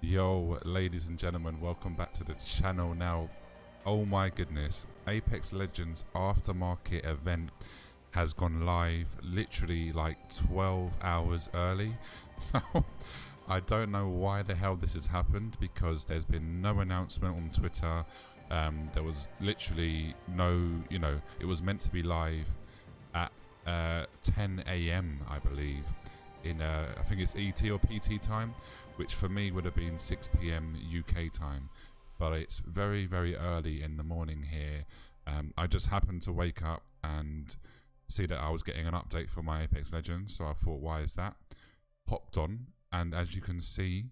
Yo, ladies and gentlemen, welcome back to the channel now. Oh my goodness, Apex Legends aftermarket event has gone live literally like 12 hours early. I don't know why the hell this has happened because there's been no announcement on Twitter. Um, there was literally no, you know, it was meant to be live at uh, 10 a.m. I believe in uh, I think it's ET or PT time, which for me would have been 6 p.m. UK time. But it's very very early in the morning here. Um, I just happened to wake up and see that I was getting an update for my Apex Legends, so I thought, why is that? Popped on, and as you can see,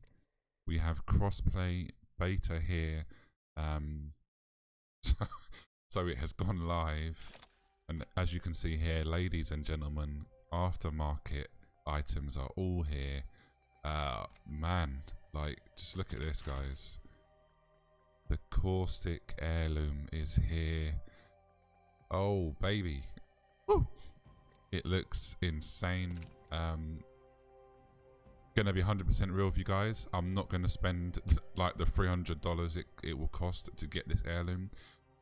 we have crossplay beta here. Um, so, so it has gone live, and as you can see here, ladies and gentlemen, aftermarket items are all here. Uh, man, like, just look at this, guys. The caustic heirloom is here. Oh, baby. Woo! It looks insane. Um, gonna be 100% real with you guys. I'm not gonna spend like the $300 it, it will cost to get this heirloom.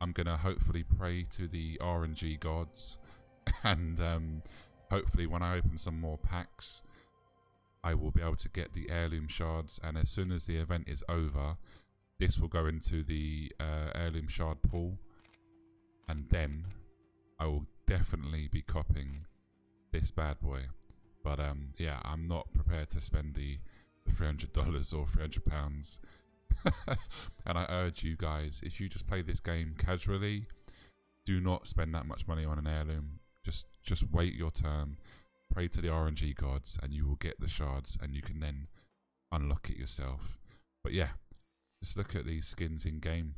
I'm gonna hopefully pray to the RNG gods and um, hopefully when I open some more packs I will be able to get the heirloom shards and as soon as the event is over this will go into the uh, heirloom shard pool. And then I will definitely be copying this bad boy. But um, yeah I'm not prepared to spend the $300 or 300 pounds. And I urge you guys if you just play this game casually do not spend that much money on an heirloom. Just just wait your turn, pray to the RNG gods, and you will get the shards, and you can then unlock it yourself. But yeah, just look at these skins in game.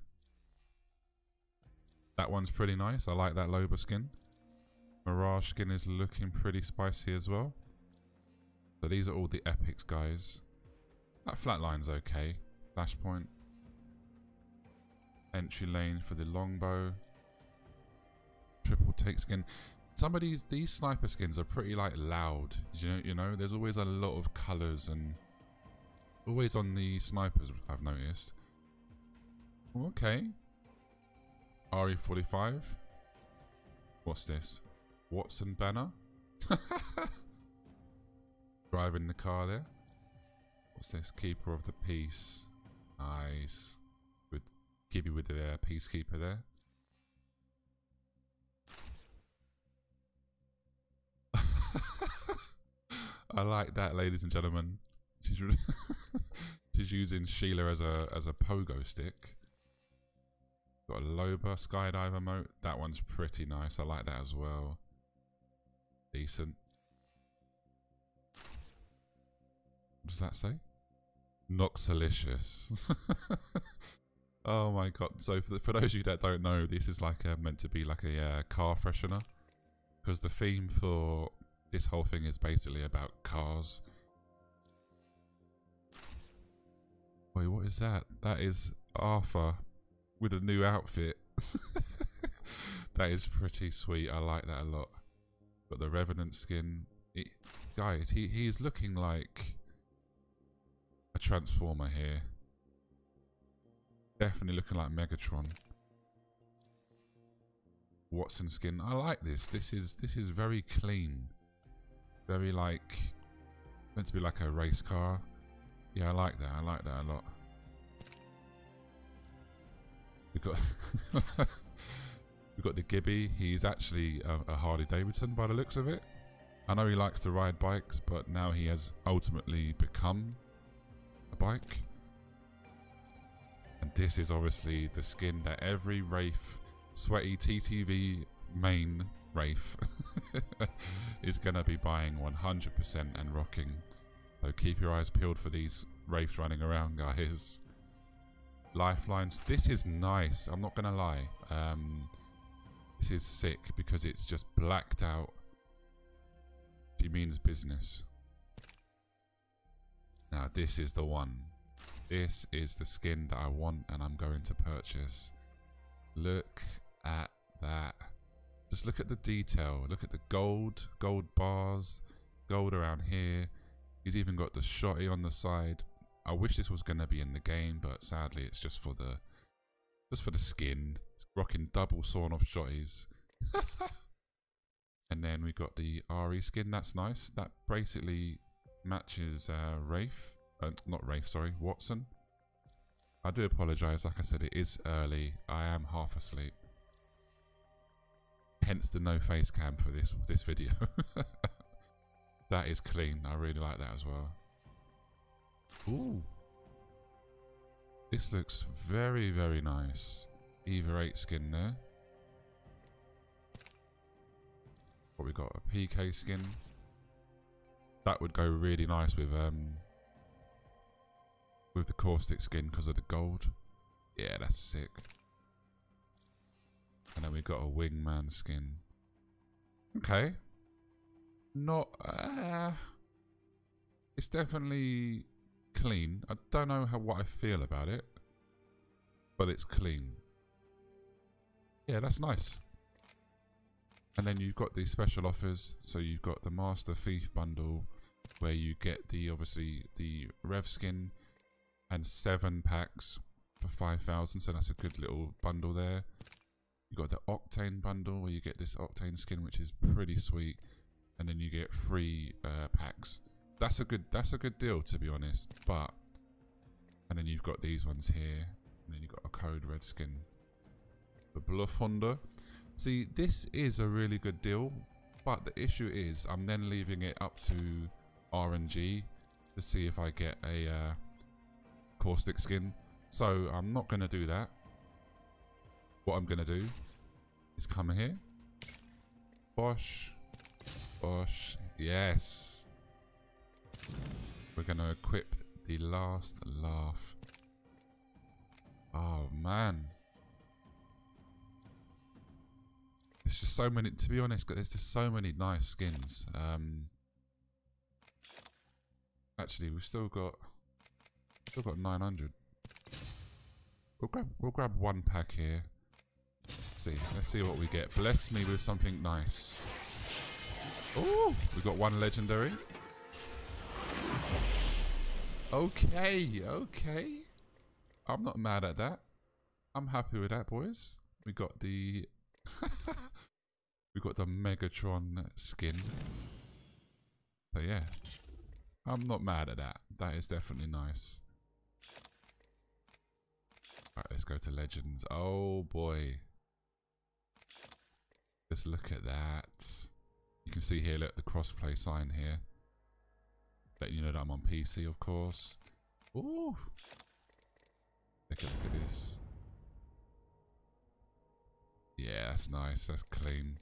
That one's pretty nice. I like that Loba skin. Mirage skin is looking pretty spicy as well. So these are all the epics, guys. That flatline's okay. Flashpoint. Entry lane for the longbow. Triple take skin some of these these sniper skins are pretty like loud. You know, you know, there's always a lot of colors and always on the snipers. I've noticed. Okay. RE45. What's this? Wattson banner. Driving the car there. What's this? Keeper of the peace. Nice. With Gibby with the uh, peacekeeper there. I like that, ladies and gentlemen. She's she's using Sheila as a as a pogo stick. Got a Loba skydiver moat. That one's pretty nice. I like that as well. Decent. What does that say? Noxalicious. oh my god. So for, the, for those of you that don't know, this is like a, meant to be like a uh, car freshener. Because the theme for this whole thing is basically about cars. Wait, what is that? That is Arthur with a new outfit. that is pretty sweet. I like that a lot. But the Revenant skin. It, guys, he, he's looking like a Transformer here. Definitely looking like Megatron. Wattson skin. I like this. This is this is very clean. Very like meant to be like a race car. Yeah, I like that. I like that a lot. We got we got the Gibby. He's actually a, a Harley Davidson by the looks of it. I know he likes to ride bikes, but now he has ultimately become a bike. And this is obviously the skin that every Wraith sweaty TTV main Wraith is going to be buying 100% and rocking. So keep your eyes peeled for these Wraiths running around, guys. Lifelines. This is nice. I'm not going to lie. Um, this is sick because it's just blacked out. She means business. Now, this is the one. This is the skin that I want and I'm going to purchase. Look at that. Just look at the detail. Look at the gold, gold bars, gold around here. He's even got the shotty on the side. I wish this was going to be in the game, but sadly it's just for the just for the skin. It's rocking double sawn off shotties. and then we've got the RE skin. That's nice. That basically matches uh, Rafe. Uh, not Rafe, sorry, Wattson. I do apologise. Like I said, it is early. I am half asleep. Hence the no face cam for this this video. that is clean. I really like that as well. Ooh. This looks very, very nice. Eva 8 skin there. What we got? A PK skin. That would go really nice with um with the caustic skin because of the gold. Yeah, that's sick. And then we've got a wingman skin. Okay. Not uh it's definitely clean. I don't know how what I feel about it, but it's clean. Yeah, that's nice. And then you've got these special offers. So you've got the Master Thief bundle, where you get the obviously the Rev skin and seven packs for five thousand. So that's a good little bundle there. You got the Octane bundle where you get this Octane skin, which is pretty sweet, and then you get free uh, packs that's a good that's a good deal to be honest. But and then you've got these ones here, and then you've got a code red skin. The Bluff Honda. See, this is a really good deal, but the issue is I'm then leaving it up to RNG to see if I get a uh, caustic skin. So I'm not going to do that. What I'm going to do is come here. Bosh. Bosh. Yes. We're going to equip the last laugh. Oh, man. There's just so many, to be honest, there's just so many nice skins. Um, actually, we've still got, still got 900. We'll grab, we'll grab one pack here. Let's see, let's see what we get. Bless me with something nice. Oh, we got one legendary. Okay, okay. I'm not mad at that. I'm happy with that, boys. We got the... we got the Megatron skin. So yeah. I'm not mad at that. That is definitely nice. Alright, let's go to Legends. Oh boy. Just look at that. You can see here, look, the crossplay sign here. Let you know that I'm on PC, of course. Ooh. Take a look at this. Yeah, that's nice. That's clean.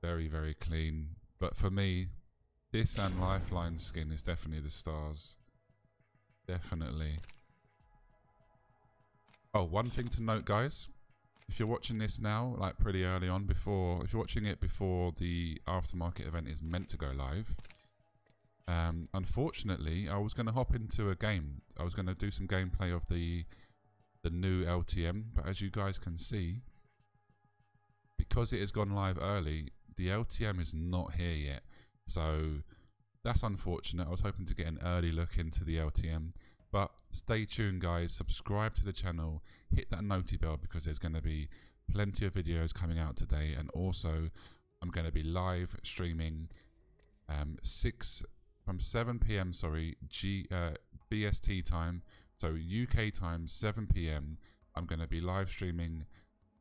Very, very clean. But for me, this and Lifeline skin is definitely the stars. Definitely. Oh, one thing to note, guys. If you're watching this now, like pretty early on, before, if you're watching it before the aftermarket event is meant to go live, um, unfortunately, I was going to hop into a game. I was going to do some gameplay of the the new LTM, but as you guys can see, because it has gone live early, the LTM is not here yet. So that's unfortunate. I was hoping to get an early look into the LTM, but stay tuned, guys. Subscribe to the channel, hit that noti bell because there's going to be plenty of videos coming out today, and also I'm going to be live streaming um, six from 7 p.m. Sorry, G uh, BST time, so UK time 7 p.m. I'm going to be live streaming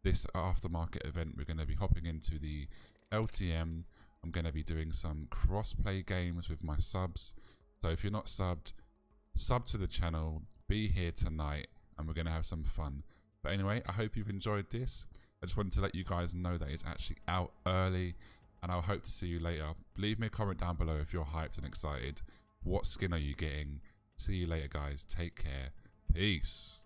this aftermarket event. We're going to be hopping into the LTM. I'm going to be doing some cross-play games with my subs. So if you're not subbed, sub to the channel. Be here tonight, and we're going to have some fun. But anyway, I hope you've enjoyed this. I just wanted to let you guys know that it's actually out early and I'll hope to see you later. Leave me a comment down below if you're hyped and excited. What skin are you getting? See you later, guys. Take care. Peace.